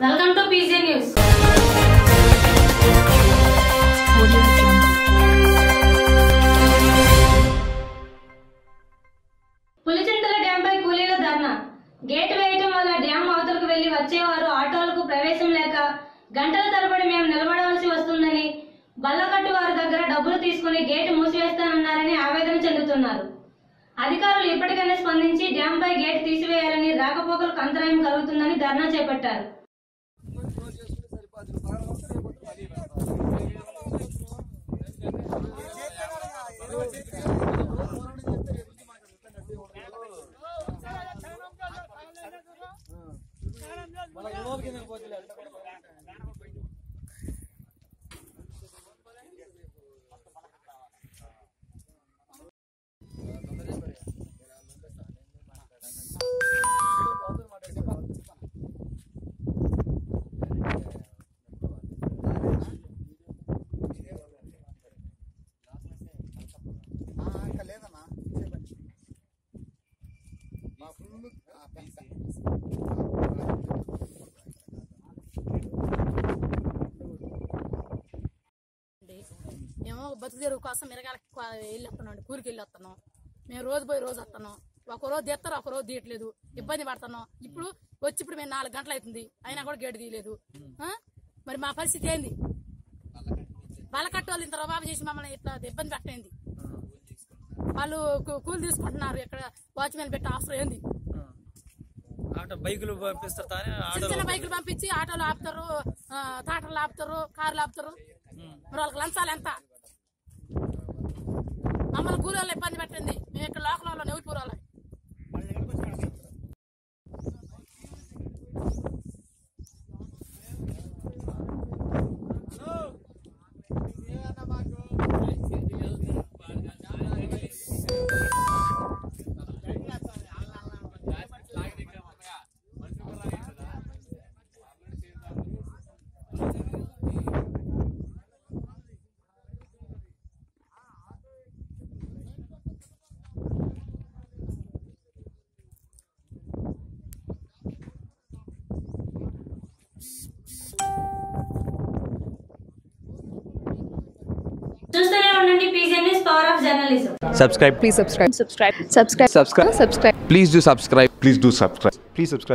Welcome to PG news. Pulichintala డ్యాంపై కూలీల ధర్నా. Gate వేయటం వల్ల డ్యాం అవతలకు వెళ్ళి వచ్చేవారు ఆటోలకు ప్రవేశం లేక గంటల తరబడి మేము నిలబడవలసి వస్తుందని బల్లకట్టు వారి దగ్గర డబ్బులు తీసుకుని గేటు మూసివేస్తానన్నారని ఆవేదన చెందుతున్నారు. అధికారులు ఇప్పటికైనా స్పందించి డ్యాంపై గేట్ తీసివేయాలని రాకపోకలకు అంతరాయం కలుగుతుందని ధర్నా చేపట్టారు. ఇంకా మేము బతుకు తెరువు కోసం మిరగాలకి వెళ్ళి వస్తున్నాం అండి కూలికి వెళ్ళి వస్తున్నాం మేము రోజు పోయి రోజు వస్తున్నాం. ఒక రోజు తీస్తారు ఒక రోజు తీయట్లేదు. ఇబ్బంది పడుతున్నాం. ఇప్పుడు వచ్చి ఇప్పుడు మేము నాలుగు గంటలు అవుతుంది. అయినా కూడా గేటు తీయలేదు. మరి మా పరిస్థితి ఏంది? బలకట్టు వాళ్ళు ఇంత రబాబు చేసి మమ్మల్ని ఇట్లా ఇబ్బంది పెట్టింది. వాళ్ళు కూలి తీసుకుంటున్నారు. ఇక్కడ వాచ్మెన్ పెట్టి అవసరం ఏంది? ఆటో బైకులు పంపిస్తారు చిన్న బైకులు పంపించి ఆటోలు ఆపుతారు ఆ, టాటర్లు ఆపుతారు కార్లు ఆపుతారు. వాళ్ళకి లంచాలు ఎంత? మమ్మల్ని కూలి వాళ్ళు ఇబ్బంది పెట్టింది మేము ఇక్కడ లోకల్ వాళ్ళు నెవ్వుపూర్ వాళ్ళం చూస్తూనే ఉండండి PG news power of journalism subscribe Please subscribe. Subscribe. Subscribe. Subscribe. Subscribe. please do subscribe Please do subscribe. Please subscribe.